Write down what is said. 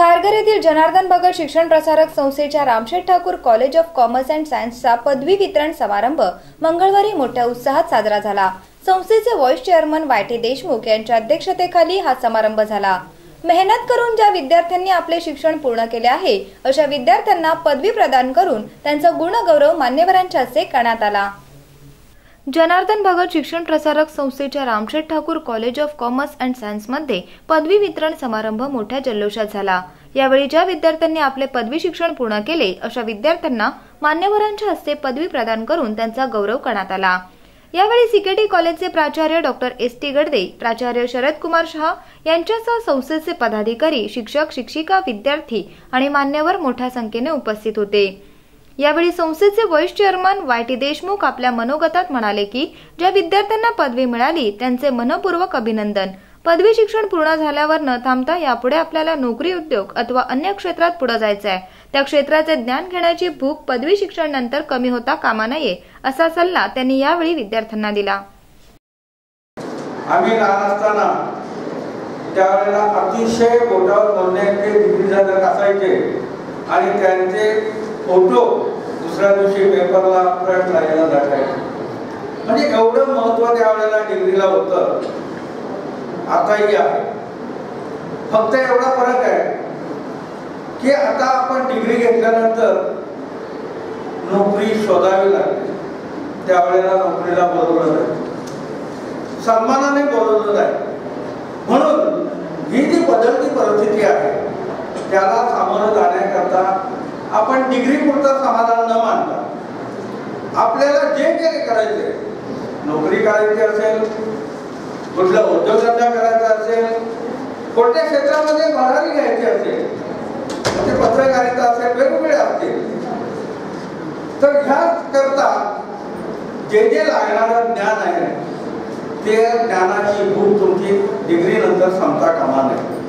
खारघर येथील जनार्दन भगत शिक्षण प्रसारक संस्थेच्या Ramsheth Thakur college of commerce and सायन्सचा पदवी वितरण समारंभ मंगळवारी मोठ्या उत्साहात साजरा झाला. संस्थेचे vice chairman Y T Deshmukh यांच्या अध्यक्षतेखाली हा समारंभ झाला. मेहनत करून ज्या विद्यार्थ्यांनी आपले शिक्षण पूर्ण केले आहे अशा विद्यार्थ्यांना पदवी प्रदान करून त्यांचा गुणगौरव मान्यवरांच्या हस्ते करण्यात आला. जनार्दन भगत शिक्षण प्रसारक संस्थेच्या Ramsheth Thakur college of commerce and सायन्समध्ये पदवी वितरण समारंभ मोठ्या जल्लोषात झाला. यावेळी ज्या विद्यार्थ्यांनी आपले पदवी शिक्षण पूर्ण केले अशा विद्यार्थ्यांना मान्यवरांच्या हस्ते पदवी प्रदान करून त्यांचा गौरव करण्यात आला. यावेळी सीकेटी कॉलेजचे प्राचार्य डॉक्टर एस टी गडदे प्राचार्य शरद कुमार शहा यांच्यासह संस्थेचे पदाधिकारी शिक्षक शिक्षिका विद्यार्थी आणि मान्यवर मोठ्या संख्येने उपस्थित होते. यावेळी संस्थेचे vice chairman Y T Deshmukh आपल्या मनोगतात म्हणाले की ज्या विद्यार्थ्यांना पदवी मिळाली त्यांचे मनपूर्वक अभिनंदन. पदवी शिक्षण पूर्ण झाल्यावर न थांबता यापुढे आपल्याला नोकरी उद्योग अथवा अन्य क्षेत्रात पुढे जायचं आहे त्या क्षेत्राचे ज्ञान घेण्याची भूक पदवी शिक्षण नंतर कमी होता कामा नये असा सल्ला त्यांनी यावेळी विद्यार्थ्यांना दिला. आम्ही लहान असताना त्यावेळेला अतिशय बोटावर असायचे आणि त्यांचे फोटो दुसऱ्या दिवशी पेपरला प्रिंट राहायला म्हणजे एवढं महत्त्व त्यावेळेला डिग्रीला होतं. आताही आहे. फक्त एवढा फरक आहे की आता आपण डिग्री घेतल्यानंतर नोकरी शोधावी लागते. त्यावेळेला नोकरीला बोलवलं जाईल सन्मानाने बोलवलं जाईल म्हणून ही जी बदलती परिस्थिती आहे त्याला सामोरं जाण्याकरता आपण डिग्री पुरता समाधान न आपल्याला जे काही करायचे नोकरी करायची असेल कुठला उद्योगधंदा करायचा असेल कोणत्या क्षेत्रामध्ये भरारी घ्यायची असेल म्हणजे पत्रकारिता असेल वेगवेगळे असतील. तर ह्याच करता जे जे लागणारं ज्ञान आहे ते ज्ञानाची भूक तुमची डिग्री नंतर संपता कामा नये.